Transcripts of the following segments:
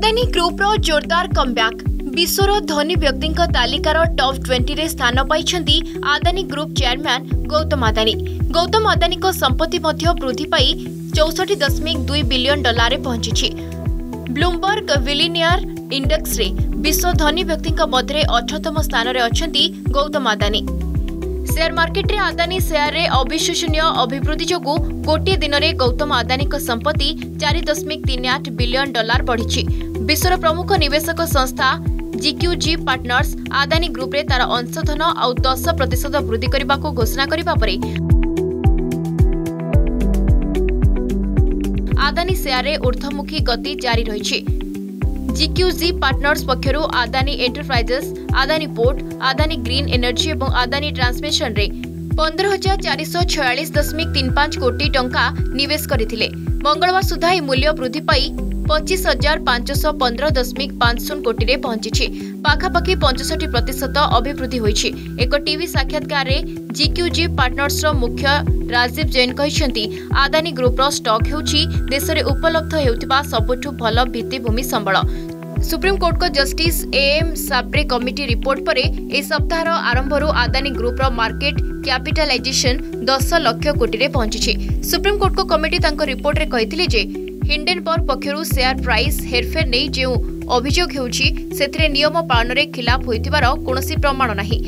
ଅଦାନୀ ଗ୍ରୁପ୍ର ଜୋରଦାର କମ୍ବ୍ୟାକ୍ ବିଶ୍ୱର ଧନୀ ବ୍ୟକ୍ତିଙ୍କ ତାଲିକାର ଟପ୍ ଟ୍ୱେଣ୍ଟିରେ ସ୍ଥାନ ପାଇଛନ୍ତି ଆଦାନୀ ଗ୍ରୁପ୍ ଚେୟାରମ୍ୟାନ୍ ଗୌତମ ଆଦାନୀ ଗୌତମ ଆଦାନୀଙ୍କ ସମ୍ପତ୍ତି ମଧ୍ୟ ବୃଦ୍ଧି ପାଇ ଚଉଷଠି ଦଶମିକ ଦୁଇ ବିଲିୟନ୍ ଡଲାରରେ ପହଞ୍ଚିଛି ବ୍ଲୁମ୍ବର୍ଗ ବିଲିନିୟର ଇଣ୍ଡେକ୍ସରେ ବିଶ୍ୱ ଧନୀ ବ୍ୟକ୍ତିଙ୍କ ମଧ୍ୟରେ ଅଠରତମ ସ୍ଥାନରେ ଅଛନ୍ତି ଗୌତମ ଆଦାନୀ ସେୟାର ମାର୍କେଟରେ ଆଦାନୀ ସେୟାରରେ ଅବିଶ୍ୱସନୀୟ ଅଭିବୃଦ୍ଧି ଯୋଗୁଁ ଗୋଟିଏ ଦିନରେ ଗୌତମ ଆଦାନୀଙ୍କ ସମ୍ପତ୍ତି ଚାରି ଦଶମିକ ତିନି ଆଠ ବିଲିୟନ୍ ଡଲାର ବଢ଼ିଛି ବିଶ୍ୱର ପ୍ରମୁଖ ନିବେଶକ ସଂସ୍ଥା ଜିକ୍ୟୁଜି ପାର୍ଟନର୍ସ ଆଦାନୀ ଗ୍ରୁପ୍ରେ ତାର ଅଂଶଧନ ଆଉ ଦଶ ପ୍ରତିଶତ ବୃଦ୍ଧି କରିବାକୁ ଘୋଷଣା କରିବା ପରେ ଆଦାନୀ ସେୟାରରେ ଊର୍ଦ୍ଧ୍ୱମୁଖୀ ଗତି ଜାରି ରହିଛି GQG partners পক্ষর Adani enterprises Adani port Adani green energy এবং আদানী ট্রান্সমিশনরে পনেরো হাজার চারিশ ছয়াশ দশমিক তিন পাঁচ কোটি টঙ্কা নিবেশ করে মঙ্গলবার সুদ্ধা এই মূল্য বৃদ্ধি পাই ପଚିଶ ହଜାର ପାଞ୍ଚଶହ ପନ୍ଦର ଦଶମିକ ପାଞ୍ଚ ଶୂନ କୋଟିରେ ପହଞ୍ଚିଛି ପାଖାପାଖି ପଞ୍ଚଷଠି ପ୍ରତିଶତ ଅଭିବୃଦ୍ଧି ହୋଇଛି ଏକ ଟିଭି ସାକ୍ଷାତକାରରେ ଜିକ୍ୟୁଜି ପାର୍ଟନର୍ସର ମୁଖ୍ୟ ରାଜୀବ ଜୈନ କହିଛନ୍ତି ଆଦାନୀ ଗ୍ରୁପ୍ର ଷ୍ଟକ୍ ହେଉଛି ଦେଶରେ ଉପଲବ୍ଧ ହେଉଥିବା ସବୁଠୁ ଭଲ ଭିତ୍ତିଭୂମି ସମ୍ବଳ ସୁପ୍ରିମକୋର୍ଟଙ୍କ justice A M Sapre committee report ପରେ ଏହି ସପ୍ତାହର ଆରମ୍ଭରୁ ଆଦାନୀ ଗ୍ରୁପ୍ର ମାର୍କେଟ କ୍ୟାପିଟାଲାଇଜେସନ୍ ଦଶ ଲକ୍ଷ କୋଟିରେ ପହଞ୍ଚିଛି ସୁପ୍ରିମକୋର୍ଟଙ୍କ କମିଟି ତାଙ୍କ ରିପୋର୍ଟରେ କହିଥିଲେ ଯେ ହିଣ୍ଡେନବର୍ଗ ପକ୍ଷରୁ ସେୟାର ପ୍ରାଇସ୍ ହେରଫେର ନେଇ ଯେଉଁ ଅଭିଯୋଗ ହେଉଛି ସେଥିରେ ନିୟମ ପାଳନରେ ଖିଲାପ ହୋଇଥିବାର କୌଣସି ପ୍ରମାଣ ନାହିଁ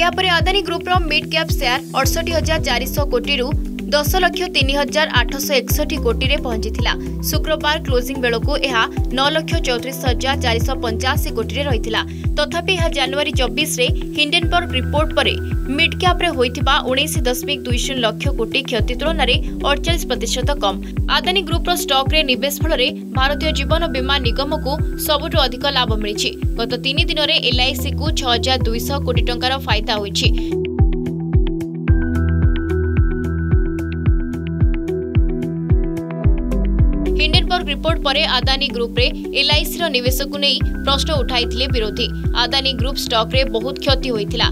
ଏହାପରେ ଆଦାନୀ ଗ୍ରୁପ୍ର ମିଡ୍ କ୍ୟାପ୍ ସେୟାର ଅଠଷଠି ହଜାର ଚାରିଶହ କୋଟିରୁ দশ লক্ষ তিন হাজার আটশ একষঠি কোটিরে পঞ্চিলা শুক্রবার ক্লোজিং বেড়ে এহা ন লক্ষ চৌত্রিশ হাজার চারিশ পঞ্চাশি কোটিরে রয়েছিল তথাপি এহা জানুয়ারি চব্বিশে হিন্ডেনবর্গ রিপোর্ট পরে মিড ক্যাপ্রে হয়েছে উনিশ দশমিক দুই শূন্য লক্ষ কোটি ক্ষতি তুলনায় অড়চাশ প্রতিশত কম আদানী গ্রুপর স্টকরে নিবেশ ফলরে ভারতীয় জীবন বীমা নিগমকু সবুঠু অধিক লাভ মিছে গত তিন দিনের এলআইসি কু ছ হাজার দুইশ কোটি টঙ্কার ফায়দা হয়েছে ରିପୋର୍ଟ ପରେ ଆଦାନୀ ଗ୍ରୁପ୍ରେ ଏଲ୍ଆଇସିର ନିବେଶକୁ ନେଇ ପ୍ରଶ୍ନ ଉଠାଇଥିଲେ ବିରୋଧୀ ଆଦାନୀ ଗ୍ରୁପ୍ ଷ୍ଟକ୍ରେ ବହୁତ କ୍ଷତି ହୋଇଥିଲା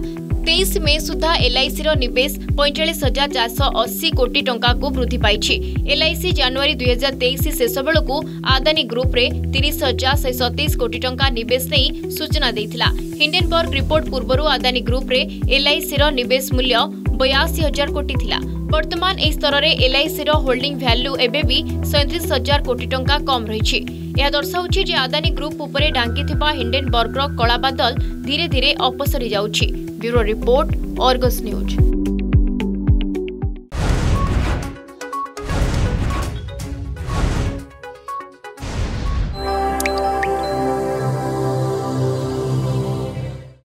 ତେଇଶ ମେ ସୁଦ୍ଧା ଏଲ୍ଆଇସିର ନିବେଶ ପଇଁଚାଳିଶ ହଜାର ଚାରିଶହ ଅଶୀ କୋଟି ଟଙ୍କାକୁ ବୃଦ୍ଧି ପାଇଛି ଏଲ୍ଆଇସି ଜାନୁଆରୀ ଦୁଇହଜାର ତେଇଶ ଶେଷ ବେଳକୁ ଆଦାନୀ ଗ୍ରୁପ୍ରେ ତିରିଶ ହଜାର ଶହେ ସତେଇଶ କୋଟି ଟଙ୍କା ନିବେଶ ନେଇ ସୂଚନା ଦେଇଥିଲା ହିଣ୍ଡେନବର୍ଗ ରିପୋର୍ଟ ପୂର୍ବରୁ ଆଦାନୀ ଗ୍ରୁପ୍ରେ ଏଲ୍ଆଇସିର ନିବେଶ ମୂଲ୍ୟ ବୟାଅଶୀ ହଜାର କୋଟି ଥିଲା বর্তমান এই স্তরে এলআইসির হোল্ডিং ভ্যালু এবেবি সৈত্রিশ হাজার কোটি টঙ্কা কম রয়েছে ଏହା ଦର୍ଶାଉଛି ଯେ ଆଦାନୀ ଗ୍ରୁପ୍ ଉପରେ ଡାଙ୍କିଥିବା ହିଣ୍ଡେନବର୍ଗର କଳାବାଦଲ ଧୀରେ ଧୀରେ ଅପସରି ଯାଉଛି ବ୍ୟୁରୋ ରିପୋର୍ଟ ଅର୍ଗସ୍ ନ୍ୟୁଜ୍